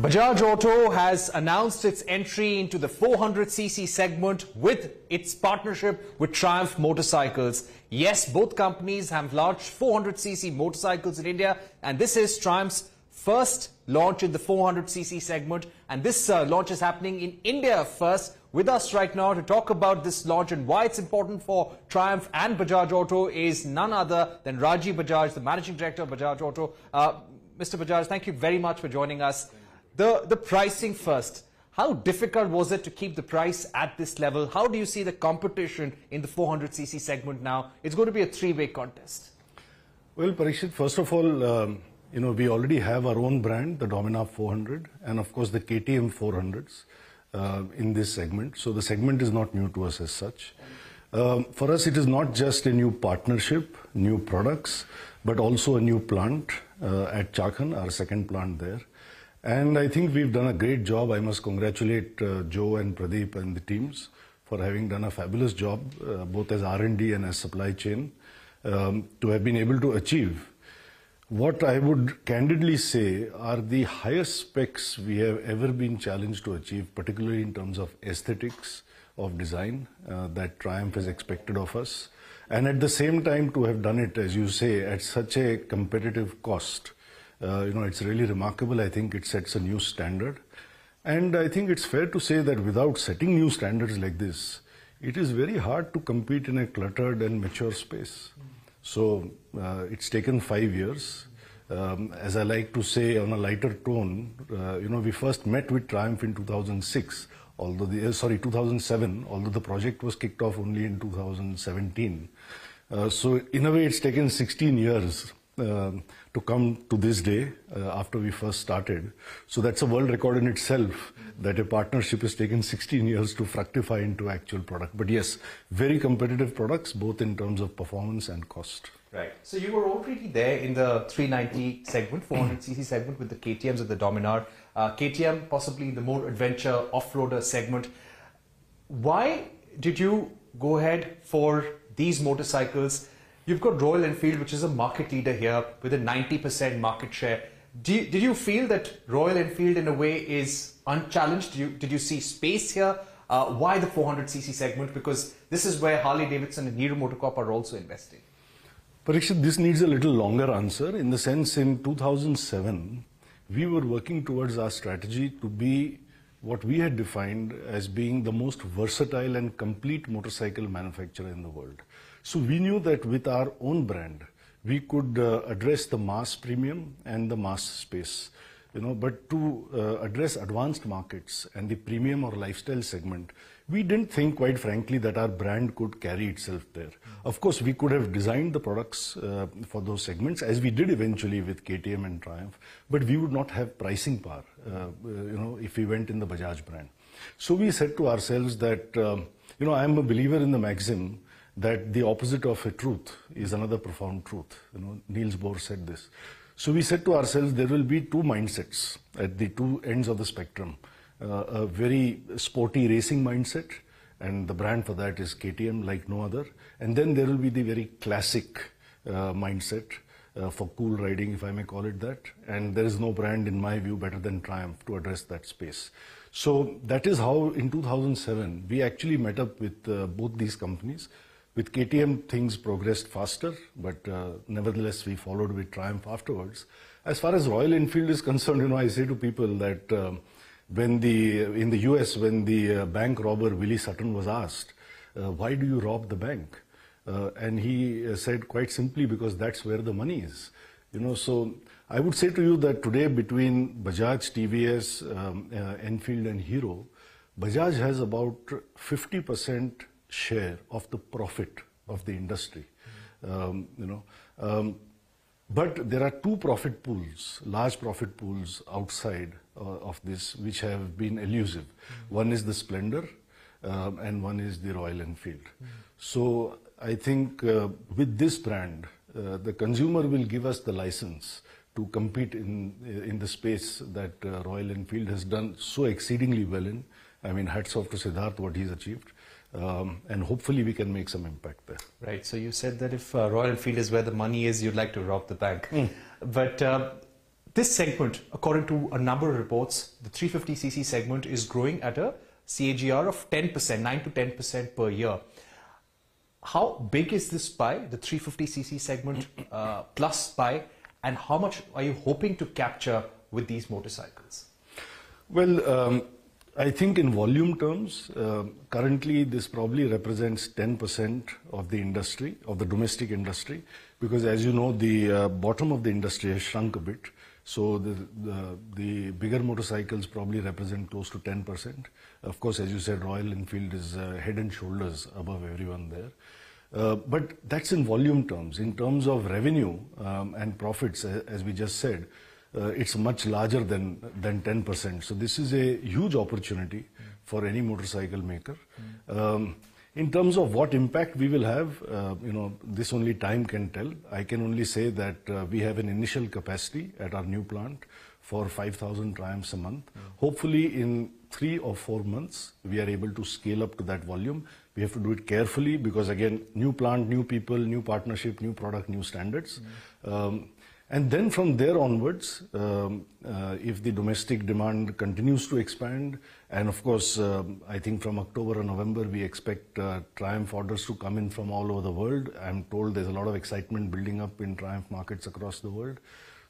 Bajaj Auto has announced its entry into the 400cc segment with its partnership with Triumph Motorcycles. Yes, both companies have launched 400cc motorcycles in India and this is Triumph's first launch in the 400cc segment and this uh, launch is happening in India first. With us right now to talk about this launch and why it's important for Triumph and Bajaj Auto is none other than Rajiv Bajaj, the Managing Director of Bajaj Auto. Uh, Mr. Bajaj, thank you very much for joining us. The, the pricing first. How difficult was it to keep the price at this level? How do you see the competition in the 400cc segment now? It's going to be a three-way contest. Well, Parikshit, first of all, um, you know, we already have our own brand, the Dominar 400, and of course the KTM 400s uh, in this segment. So the segment is not new to us as such. Um, for us, it is not just a new partnership, new products, but also a new plant uh, at Chakan, our second plant there. And I think we've done a great job. I must congratulate uh, Joe and Pradeep and the teams for having done a fabulous job, uh, both as R&D and as supply chain, um, to have been able to achieve what I would candidly say are the highest specs we have ever been challenged to achieve, particularly in terms of aesthetics of design uh, that Triumph is expected of us. And at the same time, to have done it, as you say, at such a competitive cost uh, you know, it's really remarkable. I think it sets a new standard. And I think it's fair to say that without setting new standards like this, it is very hard to compete in a cluttered and mature space. So uh, it's taken five years. Um, as I like to say on a lighter tone, uh, you know, we first met with Triumph in 2006, although the, uh, sorry, 2007, although the project was kicked off only in 2017. Uh, so in a way, it's taken 16 years um, to come to this day uh, after we first started. So that's a world record in itself that a partnership has taken 16 years to fructify into actual product. But yes, very competitive products, both in terms of performance and cost. Right. So you were already there in the 390 segment, 400cc segment with the KTMs and the Dominar. Uh, KTM possibly the more adventure off-roader segment. Why did you go ahead for these motorcycles? You've got Royal Enfield, which is a market leader here with a 90% market share. You, did you feel that Royal Enfield, in a way, is unchallenged? Did you, did you see space here? Uh, why the 400cc segment? Because this is where Harley Davidson and Hero MotoCorp are also investing. Parikshit, this needs a little longer answer in the sense in 2007, we were working towards our strategy to be what we had defined as being the most versatile and complete motorcycle manufacturer in the world. So we knew that with our own brand, we could uh, address the mass premium and the mass space. You know, but to uh, address advanced markets and the premium or lifestyle segment, we didn't think, quite frankly, that our brand could carry itself there. Of course, we could have designed the products uh, for those segments, as we did eventually with KTM and Triumph, but we would not have pricing power, uh, you know, if we went in the Bajaj brand. So we said to ourselves that, um, you know, I am a believer in the maxim that the opposite of a truth is another profound truth. You know, Niels Bohr said this. So we said to ourselves, there will be two mindsets at the two ends of the spectrum. Uh, a very sporty racing mindset, and the brand for that is KTM like no other. And then there will be the very classic uh, mindset uh, for cool riding, if I may call it that. And there is no brand, in my view, better than Triumph to address that space. So that is how, in 2007, we actually met up with uh, both these companies. With KTM, things progressed faster, but uh, nevertheless, we followed with Triumph afterwards. As far as Royal Enfield is concerned, you know, I say to people that um, when the in the US when the uh, bank robber Willie Sutton was asked, uh, "Why do you rob the bank?" Uh, and he uh, said quite simply because that's where the money is. You know, so I would say to you that today between Bajaj, TVS, um, uh, Enfield, and Hero, Bajaj has about 50% share of the profit of the industry. Um, you know. Um, but there are two profit pools, large profit pools outside uh, of this, which have been elusive. Mm. One is the Splendor, um, and one is the Royal Enfield. Mm. So I think uh, with this brand, uh, the consumer will give us the license to compete in in the space that uh, Royal Enfield has done so exceedingly well in. I mean, hats off to Siddharth what he's achieved. Um, and hopefully we can make some impact there. Right. So you said that if uh, Royal Enfield is where the money is, you'd like to rob the bank. Mm. But uh, this segment, according to a number of reports, the 350cc segment is growing at a CAGR of 10%, 9 to 10% per year. How big is this pie, the 350cc segment uh, plus pie, and how much are you hoping to capture with these motorcycles? Well, um, I think in volume terms, uh, currently this probably represents 10% of the industry, of the domestic industry, because as you know, the uh, bottom of the industry has shrunk a bit. So the, the, the, bigger motorcycles probably represent close to 10%. Of course, as you said, Royal Enfield is uh, head and shoulders above everyone there. Uh, but that's in volume terms. In terms of revenue um, and profits, as we just said, uh, it's much larger than, than 10%. So this is a huge opportunity for any motorcycle maker. Um, in terms of what impact we will have, uh, you know, this only time can tell. I can only say that uh, we have an initial capacity at our new plant for 5,000 Triumphs a month. Hopefully in three or four months, we are able to scale up to that volume. We have to do it carefully because again, new plant, new people, new partnership, new product, new standards. Um, and then from there onwards, um, uh, if the domestic demand continues to expand, and of course, um, I think from October or November, we expect uh, Triumph orders to come in from all over the world. I'm told there's a lot of excitement building up in Triumph markets across the world.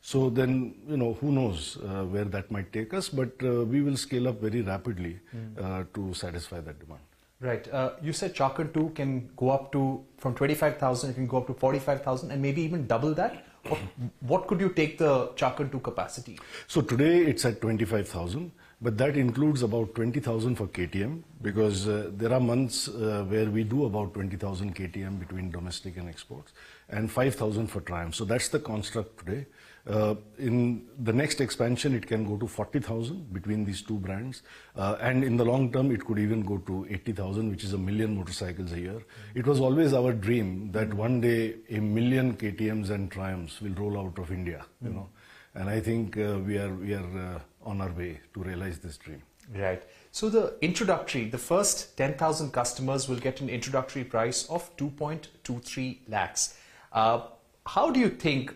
So then, you know, who knows uh, where that might take us, but uh, we will scale up very rapidly mm. to satisfy that demand. Right. Uh, you said Chakan 2 can go up to, from 25,000, it can go up to 45,000 and maybe even double that? What, what could you take the Chakan to capacity? So today it's at 25,000, but that includes about 20,000 for KTM because uh, there are months uh, where we do about 20,000 KTM between domestic and exports and 5,000 for Triumph. So that's the construct today. Uh, in the next expansion, it can go to 40,000 between these two brands. Uh, and in the long term, it could even go to 80,000, which is a million motorcycles a year. It was always our dream that one day a million KTMs and Triumphs will roll out of India, you know. And I think uh, we are, we are uh, on our way to realize this dream. Right. So the introductory, the first 10,000 customers will get an introductory price of 2.23 lakhs. Uh, how do you think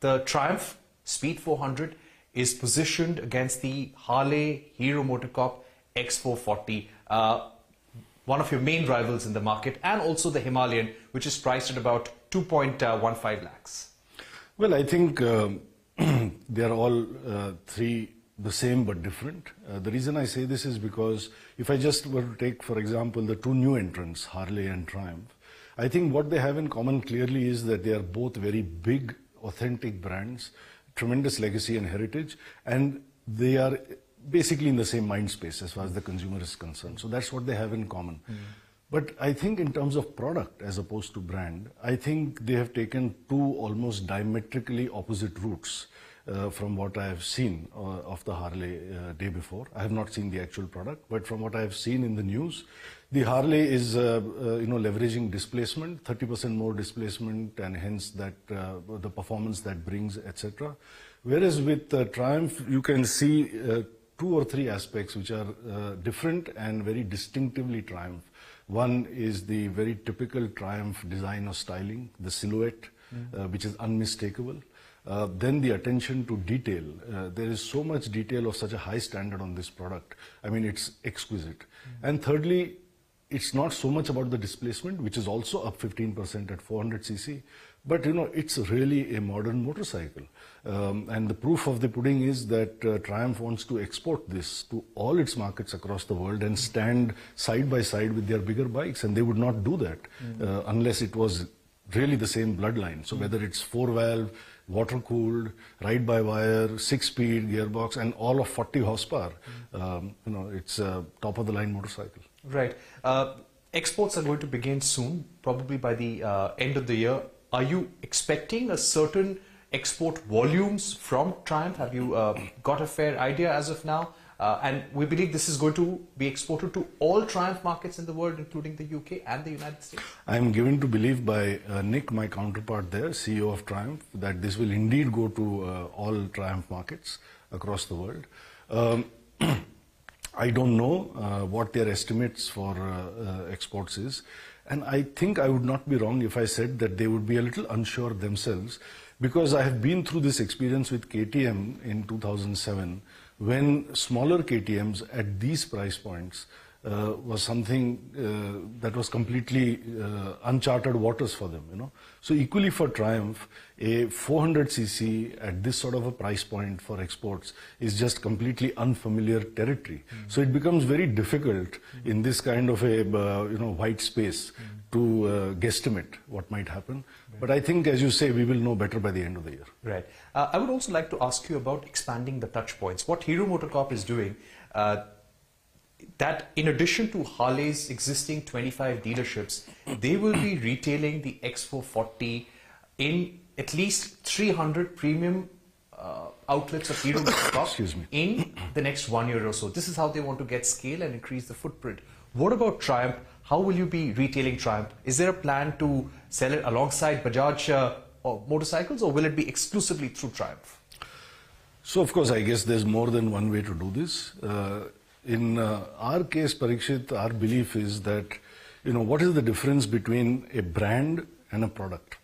the Triumph Speed 400 is positioned against the Harley Hero MotoCorp X440, uh, one of your main rivals in the market, and also the Himalayan, which is priced at about 2.15 lakhs. Well, I think uh, they are all uh, three the same but different. Uh, the reason I say this is because if I just were to take, for example, the two new entrants, Harley and Triumph, I think what they have in common clearly is that they are both very big authentic brands, tremendous legacy and heritage, and they are basically in the same mind space as far as the consumer is concerned. So that's what they have in common. Mm. But I think in terms of product as opposed to brand, I think they have taken two almost diametrically opposite routes uh, from what I have seen uh, of the Harley uh, day before. I have not seen the actual product, but from what I have seen in the news, the Harley is, uh, uh, you know, leveraging displacement, 30% more displacement, and hence that uh, the performance that brings, etc. Whereas with Triumph, you can see two or three aspects which are different and very distinctively Triumph. One is the very typical Triumph design or styling, the silhouette, mm. which is unmistakable. Uh, then the attention to detail. Uh, there is so much detail of such a high standard on this product. I mean, it's exquisite. Mm. And thirdly, it's not so much about the displacement, which is also up 15% at 400 cc, but you know, it's really a modern motorcycle. Um, and the proof of the pudding is that uh, Triumph wants to export this to all its markets across the world and stand side by side with their bigger bikes. And they would not do that mm. uh, unless it was really the same bloodline. So mm. whether it's four valve, water cooled, ride by wire, six speed gearbox, and all of 40 horsepower, mm. um, you know, it's a top of the line motorcycle. Right. Uh, exports are going to begin soon, probably by the uh, end of the year. Are you expecting a certain export volumes from Triumph? Have you uh, got a fair idea as of now? Uh, and we believe this is going to be exported to all Triumph markets in the world, including the UK and the United States. I am given to believe by uh, Nick, my counterpart there, CEO of Triumph, that this will indeed go to uh, all Triumph markets across the world. Um, I don't know uh, what their estimates for uh, uh, exports is. And I think I would not be wrong if I said that they would be a little unsure themselves Because I have been through this experience with KTM in 2007 when smaller KTMs at these price points uh, was something uh, that was completely uh, uncharted waters for them, you know. So equally for Triumph, a 400cc at this sort of a price point for exports is just completely unfamiliar territory. Mm. So it becomes very difficult mm. in this kind of a, uh, you know, white space mm. to uh, guesstimate what might happen. Right. But I think, as you say, we will know better by the end of the year. Right. Uh, I would also like to ask you about expanding the touch points. What Hero MotoCorp is doing, that in addition to Harley's existing 25 dealerships, they will be retailing the X440 in at least 300 premium uh, outlets of Hero Excuse me. in the next one year or so. This is how they want to get scale and increase the footprint. What about Triumph? How will you be retailing Triumph? Is there a plan to sell it alongside Bajaj uh, or motorcycles or will it be exclusively through Triumph? So, of course, I guess there's more than one way to do this. Uh, in uh, our case, Parikshit, our belief is that, you know, what is the difference between a brand and a product?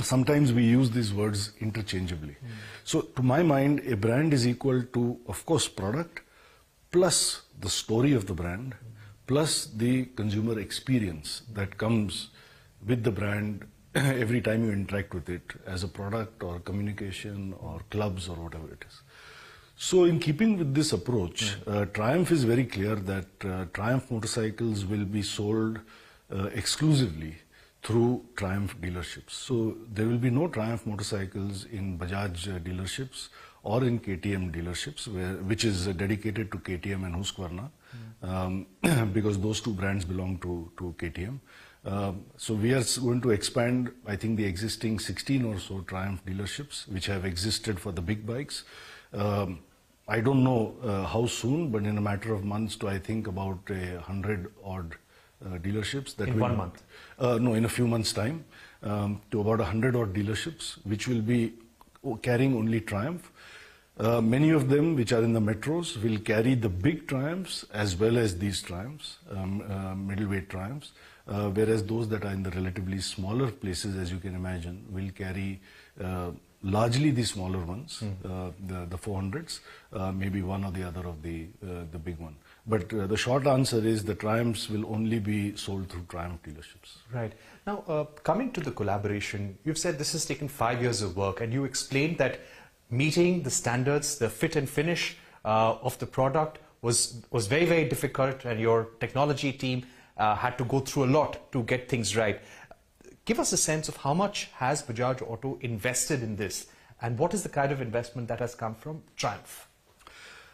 Sometimes we use these words interchangeably. Mm. So, to my mind, a brand is equal to, of course, product plus the story of the brand, plus the consumer experience that comes with the brand every time you interact with it as a product or communication or clubs or whatever it is. So in keeping with this approach, uh, Triumph is very clear that uh, Triumph motorcycles will be sold uh, exclusively through Triumph dealerships. So there will be no Triumph motorcycles in Bajaj uh, dealerships or in KTM dealerships, where, which is uh, dedicated to KTM and Husqvarna, mm. um, because those two brands belong to, to KTM. Um, so we are going to expand, I think, the existing 16 or so Triumph dealerships, which have existed for the big bikes. Um, I don't know uh, how soon, but in a matter of months to I think about a hundred odd uh, dealerships. That in one month? Uh, no, in a few months' time, um, to about a hundred odd dealerships, which will be carrying only Triumph. Uh, many of them, which are in the metros, will carry the big Triumphs as well as these Triumphs, um, uh, middleweight Triumphs. Uh, whereas those that are in the relatively smaller places, as you can imagine, will carry largely the smaller ones, mm. uh, the, the 400s, uh, maybe one or the other of the, uh, the big one. But uh, the short answer is the Triumphs will only be sold through Triumph dealerships. Right. Now, uh, coming to the collaboration, you've said this has taken five years of work, and you explained that meeting the standards, the fit and finish uh, of the product was, was very, very difficult, and your technology team had to go through a lot to get things right. Give us a sense of how much has Bajaj Auto invested in this and what is the kind of investment that has come from Triumph?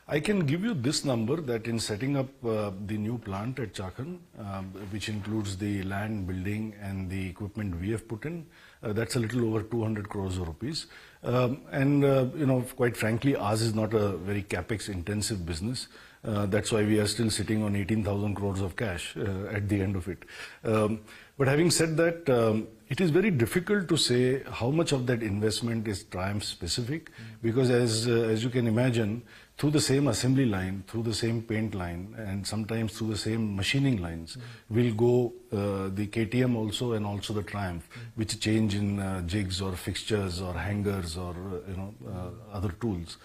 I can give you this number that in setting up uh, the new plant at Chakan, um, which includes the land, building and the equipment we have put in, uh, that's a little over 200 crores of rupees. Um, and, uh, you know, quite frankly, ours is not a very capex intensive business. Uh, that's why we are still sitting on 18,000 crores of cash uh, at the end of it. Um, but having said that, um, it is very difficult to say how much of that investment is Triumph specific, because as, uh, as you can imagine, through the same assembly line, through the same paint line, and sometimes through the same machining lines, mm. will go uh, the KTM also and also the Triumph, mm. which change in uh, jigs or fixtures or hangers or uh, you know uh, other tools.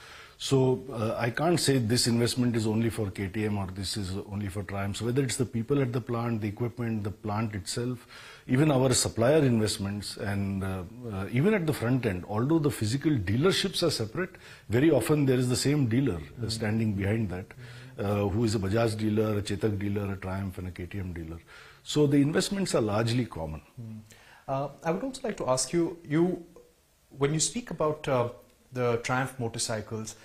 So uh, I can't say this investment is only for KTM or this is only for Triumph. So whether it's the people at the plant, the equipment, the plant itself, even our supplier investments and uh, uh, even at the front end, although the physical dealerships are separate, very often there is the same dealer standing behind that, uh, who is a Bajaj dealer, a Chetak dealer, a Triumph and a KTM dealer. So the investments are largely common. Mm. I would also like to ask you, you when you speak about uh, the Triumph motorcycles,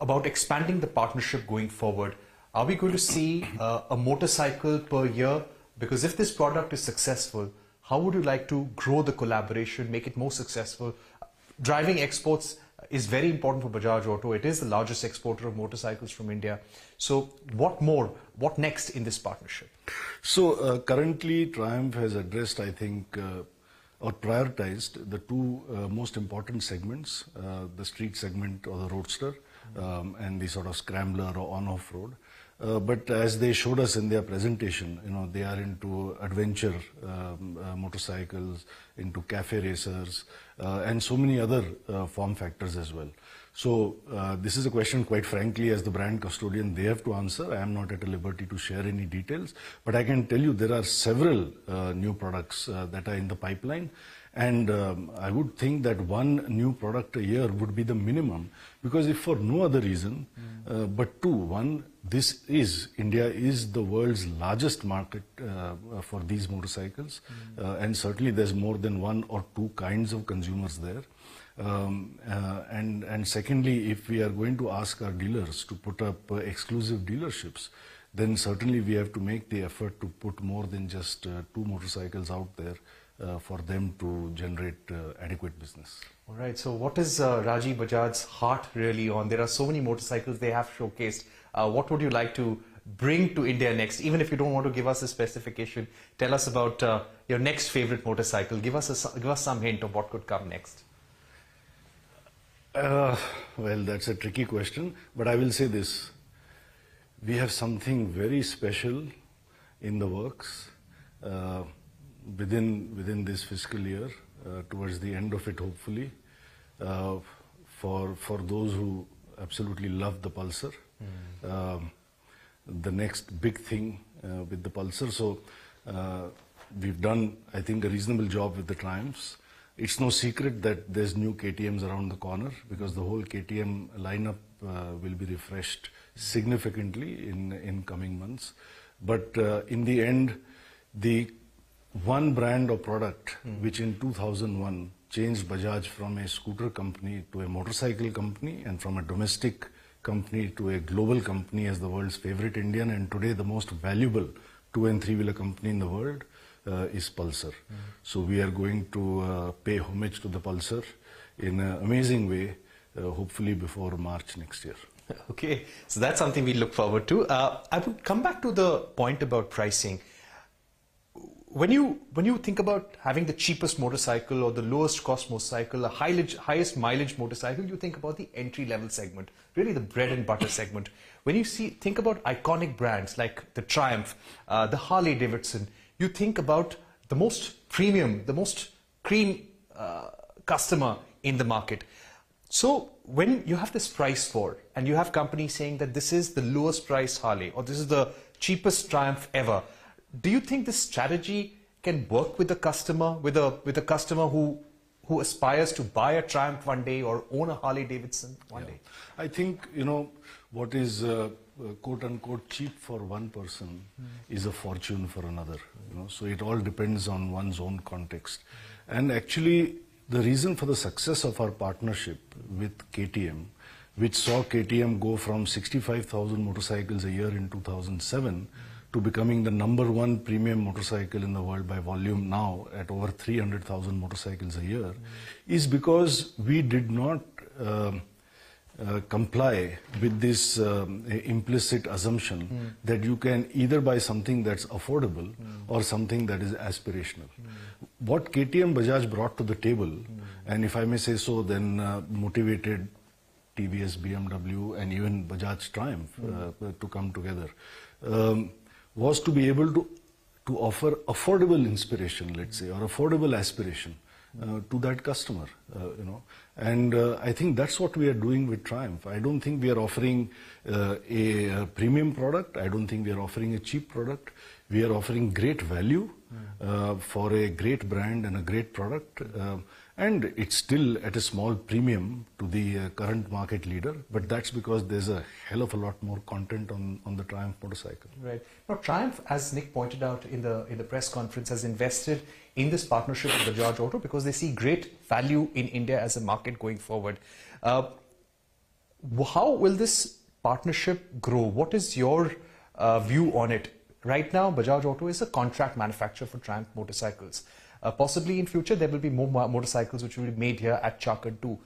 about expanding the partnership going forward, are we going to see uh, a motorcycle per year? Because if this product is successful, how would you like to grow the collaboration, make it more successful? Driving exports is very important for Bajaj Auto. It is the largest exporter of motorcycles from India. So, what more? What next in this partnership? So, uh, currently, Triumph has addressed, I think, uh, or prioritized the two uh, most important segments uh, the street segment or the roadster um, and the sort of scrambler or on off road. Uh, but as they showed us in their presentation, you know, they are into adventure um, uh, motorcycles, into cafe racers, uh, and so many other uh, form factors as well. So uh, this is a question, quite frankly, as the brand custodian, they have to answer. I am not at a liberty to share any details, but I can tell you there are several uh, new products that are in the pipeline. And um, I would think that one new product a year would be the minimum, because if for no other reason, uh, but two, one, this is, India is the world's largest market uh, for these motorcycles, uh, and certainly there's more than one or two kinds of consumers there. Um, uh, and, and secondly, if we are going to ask our dealers to put up uh, exclusive dealerships, then certainly we have to make the effort to put more than just uh, two motorcycles out there uh, for them to generate uh, adequate business. All right. So, what is uh, Rajiv Bajaj's heart really on? There are so many motorcycles they have showcased. Uh, what would you like to bring to India next? Even if you don't want to give us a specification, tell us about uh, your next favorite motorcycle. Give us a, give us some hint of what could come next. Uh, well, that's a tricky question, but I will say this. We have something very special in the works uh, within, within this fiscal year, uh, towards the end of it, hopefully, uh, for, for those who absolutely love the Pulsar. Um, the next big thing uh, with the Pulsar. So uh, we've done, I think, a reasonable job with the Triumphs. It's no secret that there's new KTMs around the corner because the whole KTM lineup uh, will be refreshed significantly in, in coming months. But uh, in the end, the one brand or product which in 2001 changed Bajaj from a scooter company to a motorcycle company and from a domestic company to a global company as the world's favorite Indian and today the most valuable two and three wheeler company in the world uh, is Pulsar. So we are going to uh, pay homage to the Pulsar in an amazing way, uh, hopefully before March next year. Okay, so that's something we look forward to. Uh, I would come back to the point about pricing. When you when you think about having the cheapest motorcycle or the lowest cost motorcycle, the highest highest mileage motorcycle, you think about the entry level segment, really the bread and butter segment. When you see think about iconic brands like the Triumph, uh, the Harley Davidson, you think about the most premium, the most cream uh, customer in the market. So when you have this price for, and you have companies saying that this is the lowest price Harley or this is the cheapest Triumph ever, do you think this strategy can work with the customer, with a with a customer who who aspires to buy a Triumph one day or own a Harley Davidson one day? I think, you know, what is uh, uh, quote unquote cheap for one person is a fortune for another. You know, so it all depends on one's own context. And actually, the reason for the success of our partnership with KTM, which saw KTM go from 65,000 motorcycles a year in 2007 to becoming the number one premium motorcycle in the world by volume now at over 300,000 motorcycles a year, is because we did not. um uh, comply with this um, implicit assumption that you can either buy something that's affordable or something that is aspirational. What KTM Bajaj brought to the table, and if I may say so, then uh, motivated TVS, BMW, and even Bajaj Triumph uh, to come together, um, was to be able to to offer affordable inspiration, let's say, or affordable aspiration uh, to that customer, uh, you know. And uh, I think that's what we are doing with Triumph. I don't think we are offering uh, a, premium product. I don't think we are offering a cheap product. We are offering great value uh, for a great brand and a great product. And it's still at a small premium to the uh, current market leader, but that's because there's a hell of a lot more content on, on the Triumph motorcycle. Right. Now, Triumph, as Nick pointed out in the in the press conference, has invested in this partnership with Bajaj Auto because they see great value in India as a market going forward. Uh, how will this partnership grow? What is your uh, view on it? Right now, Bajaj Auto is a contract manufacturer for Triumph motorcycles. Uh, possibly in future, there will be more motorcycles which will be made here at Chakan too.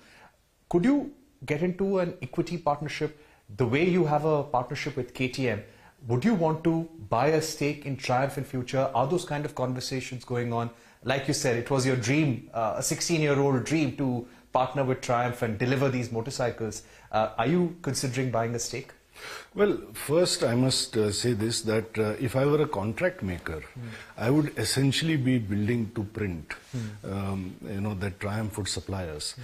Could you get into an equity partnership the way you have a partnership with KTM? Would you want to buy a stake in Triumph in future? Are those kind of conversations going on? Like you said, it was your dream, uh, a 16-year-old dream to partner with Triumph and deliver these motorcycles. Uh, are you considering buying a stake? Well, first I must uh, say this that uh, if I were a contract maker, I would essentially be building to print. Um, you know that Triumph would supply us.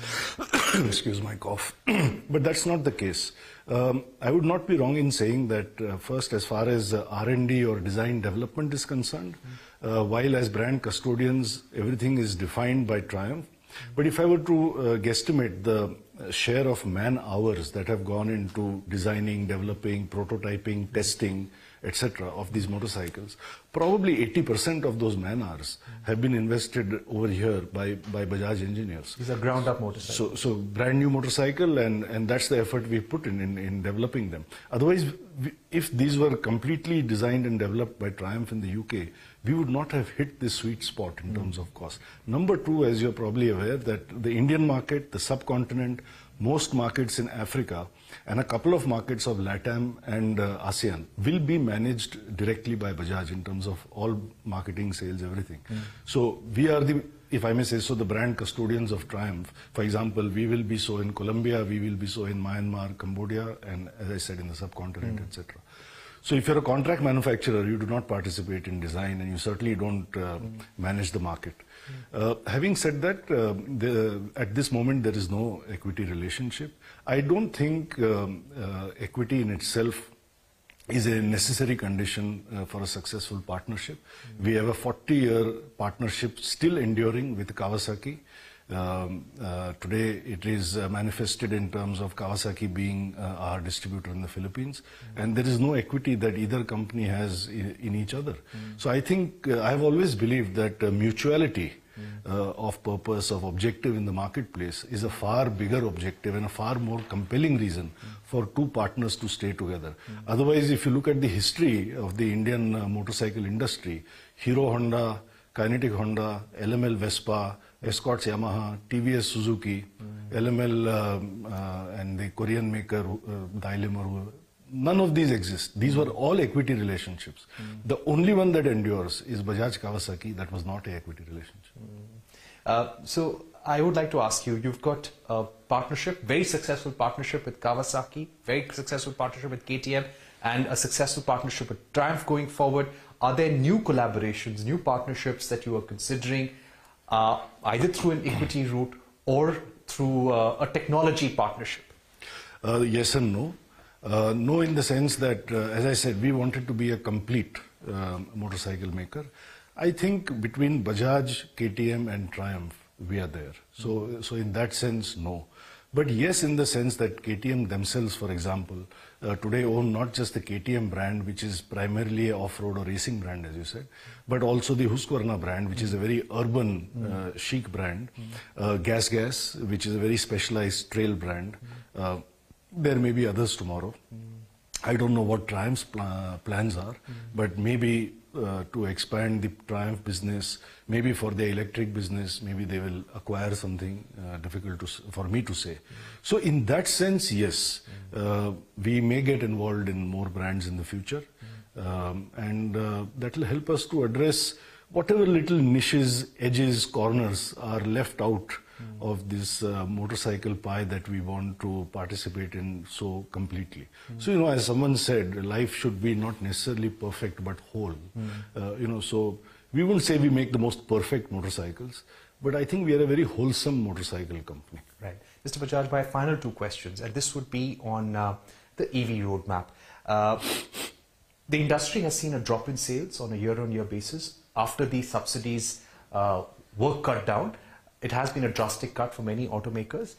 Excuse my cough, but that's not the case. Um, I would not be wrong in saying that uh, first, as far as uh, R&D or design development is concerned, uh, while as brand custodians everything is defined by Triumph, but if I were to uh, guesstimate the share of man hours that have gone into designing, developing, prototyping, testing, etc. of these motorcycles, probably 80% of those man hours have been invested over here by, by Bajaj engineers. These are ground up motorcycles. So, so brand new motorcycle, and, and that's the effort we put in, in, in developing them. Otherwise, we, if these were completely designed and developed by Triumph in the UK, we would not have hit this sweet spot in terms of cost. Number two, as you're probably aware, that the Indian market, the subcontinent, most markets in Africa, and a couple of markets of LATAM and uh, ASEAN will be managed directly by Bajaj in terms of all marketing, sales, everything. So we are the, if I may say so, the brand custodians of Triumph. For example, we will be so in Colombia, we will be so in Myanmar, Cambodia, and as I said, in the subcontinent, etc. So if you're a contract manufacturer, you do not participate in design and you certainly don't uh, manage the market. Uh, having said that, uh, the, at this moment there is no equity relationship. I don't think um, uh, equity in itself is a necessary condition uh, for a successful partnership. We have a 40-year partnership still enduring with Kawasaki. Um, uh, today it is uh, manifested in terms of Kawasaki being uh, our distributor in the Philippines, and there is no equity that either company has in, each other. So I think uh, I've always believed that uh, mutuality uh, of purpose, of objective in the marketplace is a far bigger objective and a far more compelling reason for two partners to stay together. Otherwise, if you look at the history of the Indian uh, motorcycle industry, Hero Honda, Kinetic Honda, LML Vespa, Escorts Yamaha, TVS Suzuki, LML um, uh, and the Korean maker uh, Daelim, none of these exist. These were all equity relationships. The only one that endures is Bajaj Kawasaki. That was not a equity relationship. Uh, so I would like to ask you, you've got a partnership, very successful partnership with Kawasaki, very successful partnership with KTM, and a successful partnership with Triumph going forward. Are there new collaborations, new partnerships that you are considering, uh, either through an equity route or through uh, a technology partnership? Uh, yes and no. Uh, no, in the sense that, uh, as I said, we wanted to be a complete um, motorcycle maker. I think between Bajaj, KTM, and Triumph, we are there. So, so in that sense, no. But yes, in the sense that KTM themselves, for example, uh, today own not just the KTM brand, which is primarily a off-road or racing brand, as you said, but also the Husqvarna brand, which is a very urban, uh, chic brand, uh, Gas Gas, which is a very specialized trail brand. Uh, there may be others tomorrow. I don't know what Triumph's pla- plans are, but maybe uh, to expand the Triumph business, maybe for the electric business, maybe they will acquire something uh, difficult to, for me to say. So, in that sense, yes, uh, we may get involved in more brands in the future, um, and uh, that will help us to address whatever little niches, edges, corners are left out of this uh, motorcycle pie that we want to participate in so completely. So, you know, as someone said, life should be not necessarily perfect but whole. Uh, you know, so we won't say we make the most perfect motorcycles, but I think we are a very wholesome motorcycle company. Right. Mr. Bajaj, my final two questions, and this would be on uh, the EV roadmap. Uh, the industry has seen a drop in sales on a year-on-year basis after the subsidies uh, were cut down. It has been a drastic cut for many automakers.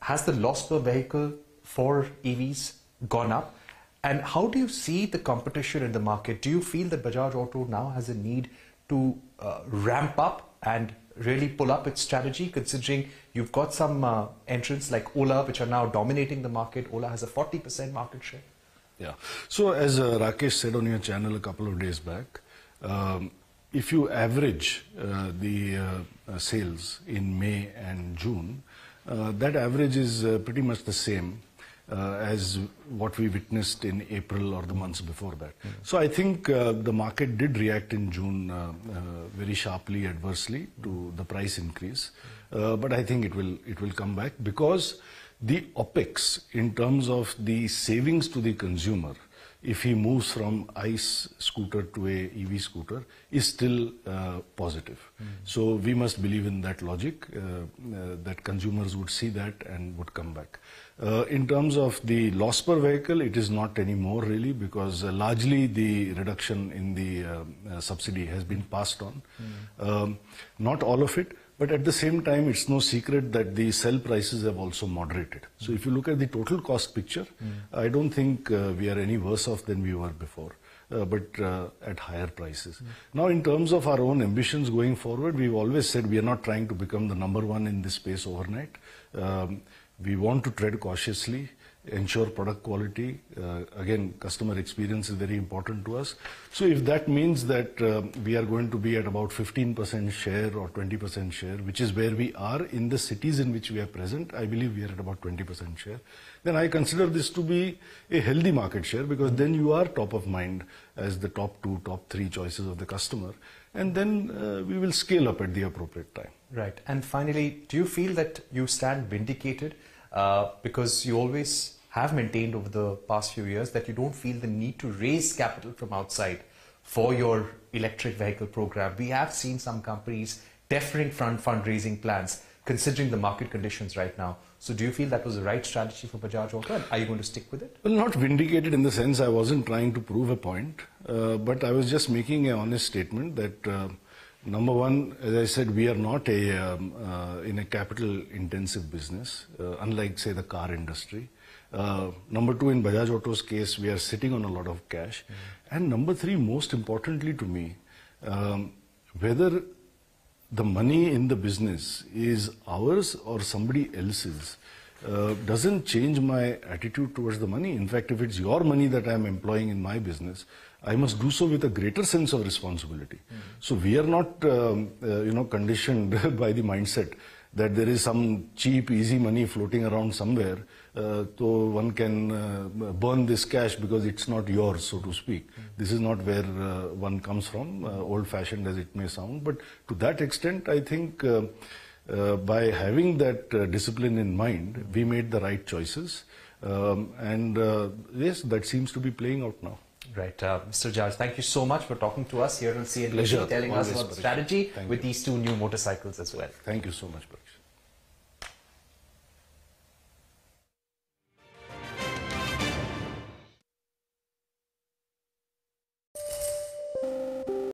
Has the loss per vehicle for EVs gone up? And how do you see the competition in the market? Do you feel that Bajaj Auto now has a need to uh, ramp up and really pull up its strategy, considering you've got some uh, entrants like Ola, which are now dominating the market. Ola has a 40% market share. Yeah. So as uh, Rakesh said on your channel a couple of days back, um, if you average uh, the uh, sales in May and June, uh, that average is uh, pretty much the same uh, as what we witnessed in April or the months before that. So I think uh, the market did react in June very sharply, adversely to the price increase, uh, but I think it will it will come back because the OPEX in terms of the savings to the consumer if he moves from ICE scooter to a EV scooter is still uh, positive. So we must believe in that logic uh, uh, that consumers would see that and would come back. Uh, in terms of the loss per vehicle, it is not anymore really because uh, largely the reduction in the uh, uh, subsidy has been passed on. Um, not all of it, but at the same time, it's no secret that the sell prices have also moderated. So if you look at the total cost picture, I don't think uh, we are any worse off than we were before. Uh, but uh, at higher prices. Now, in terms of our own ambitions going forward, we've always said we are not trying to become the number one in this space overnight. Um, we want to tread cautiously, ensure product quality. Uh, again, customer experience is very important to us. So if that means that uh, we are going to be at about 15% share or 20% share, which is where we are in the cities in which we are present, I believe we are at about 20% share, then I consider this to be a healthy market share because then you are top of mind as the top two, top three choices of the customer. And then uh, we will scale up at the appropriate time. Right. And finally, do you feel that you stand vindicated uh, because you always have maintained over the past few years that you don't feel the need to raise capital from outside for your electric vehicle program? We have seen some companies deferring fund fundraising plans considering the market conditions right now. So do you feel that was the right strategy for Bajaj Auto are you going to stick with it? Well, not vindicated in the sense I wasn't trying to prove a point, uh, but I was just making an honest statement that uh, number one, as I said, we are not a um, uh, in a capital intensive business, uh, unlike say the car industry. Uh, number two, in Bajaj Auto's case, we are sitting on a lot of cash, and number three, most importantly to me, um, whether the money in the business is ours or somebody else's uh, doesn't change my attitude towards the money. In fact, if it's your money that I'm employing in my business, I must do so with a greater sense of responsibility. So we are not, um, uh, you know, conditioned by the mindset that there is some cheap, easy money floating around somewhere, uh, so one can uh, burn this cash because it's not yours, so to speak. This is not where uh, one comes from, uh, old-fashioned as it may sound. But to that extent, I think uh, uh, by having that discipline in mind, we made the right choices. Um, and yes, that seems to be playing out now. Right. Uh, Mr. Jaj, thank you so much for talking to us here on CNBC, Pleasure. telling us about the strategy Thank with you. these two new motorcycles as well. Thank you so much, Parikshit.